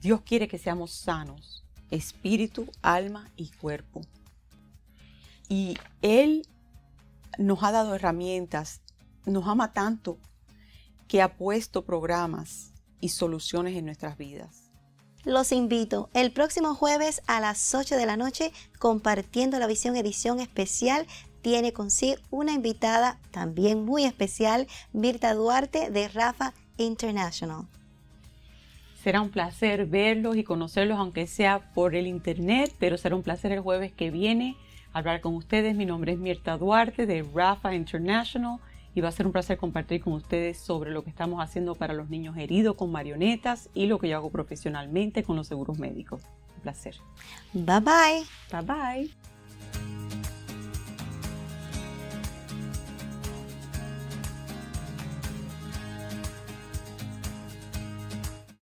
Dios quiere que seamos sanos, espíritu, alma y cuerpo. Y Él nos ha dado herramientas, nos ama tanto que ha puesto programas y soluciones en nuestras vidas. Los invito el próximo jueves a las 8 de la noche compartiendo la visión edición especial. Tiene consigo una invitada también muy especial, Mirta Duarte de Rafa International. Será un placer verlos y conocerlos, aunque sea por el internet, pero será un placer el jueves que viene hablar con ustedes. Mi nombre es Mirta Duarte de Rafa International y va a ser un placer compartir con ustedes sobre lo que estamos haciendo para los niños heridos con marionetas y lo que yo hago profesionalmente con los seguros médicos. Un placer. Bye bye. Bye bye.